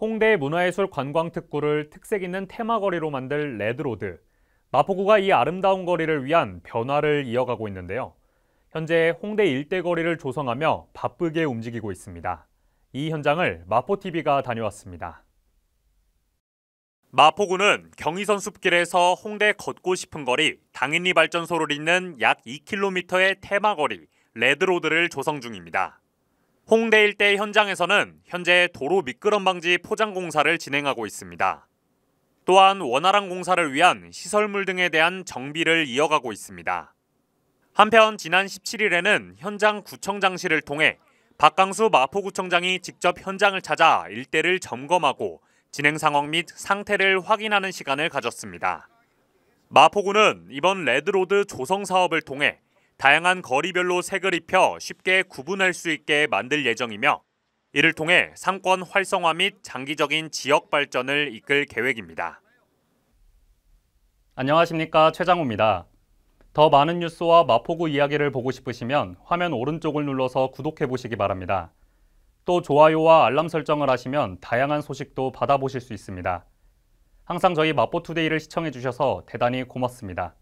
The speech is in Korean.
홍대 문화예술 관광특구를 특색 있는 테마거리로 만들 레드로드. 마포구가 이 아름다운 거리를 위한 변화를 이어가고 있는데요. 현재 홍대 일대 거리를 조성하며 바쁘게 움직이고 있습니다. 이 현장을 마포TV가 다녀왔습니다. 마포구는 경의선 숲길에서 홍대 걷고 싶은 거리, 당인리 발전소를 잇는 약 2km의 테마거리, 레드로드를 조성 중입니다. 홍대 일대 현장에서는 현재 도로 미끄럼 방지 포장 공사를 진행하고 있습니다. 또한 원활한 공사를 위한 시설물 등에 대한 정비를 이어가고 있습니다. 한편 지난 17일에는 현장 구청장실을 통해 박강수 마포구청장이 직접 현장을 찾아 일대를 점검하고 진행 상황 및 상태를 확인하는 시간을 가졌습니다. 마포구는 이번 레드로드 조성 사업을 통해 다양한 거리별로 색을 입혀 쉽게 구분할 수 있게 만들 예정이며 이를 통해 상권 활성화 및 장기적인 지역 발전을 이끌 계획입니다. 안녕하십니까 최장우입니다. 더 많은 뉴스와 마포구 이야기를 보고 싶으시면 화면 오른쪽을 눌러서 구독해 보시기 바랍니다. 또 좋아요와 알람 설정을 하시면 다양한 소식도 받아보실 수 있습니다. 항상 저희 마포투데이를 시청해 주셔서 대단히 고맙습니다.